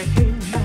your hand.